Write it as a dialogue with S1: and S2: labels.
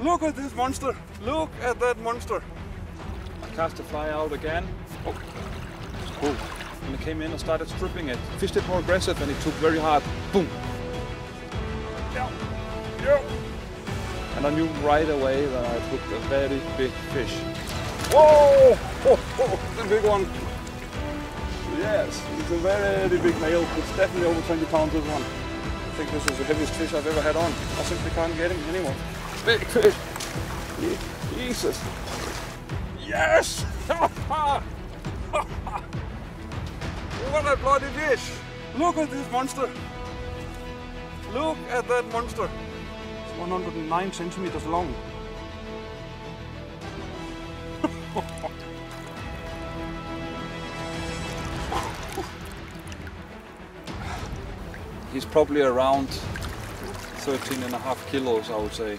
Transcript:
S1: Look at this monster. Look at that monster.
S2: I cast the fly out again. Oh. Oh. And it came in and started stripping it. Fished it more aggressive and it took very hard. Boom.
S1: Yeah. Yeah.
S2: And I knew right away that I took a very big fish.
S1: Whoa! Oh, oh, the big one. Yes, it's a very big male. It's definitely over 20 pounds this one. I think this is the heaviest fish I've ever had on. I simply can't get him anymore. Big fish. Jesus. Yes! what a bloody dish! Look at this monster. Look at that monster. It's 109 centimeters long.
S2: He's probably around 13 and a half kilos, I would say.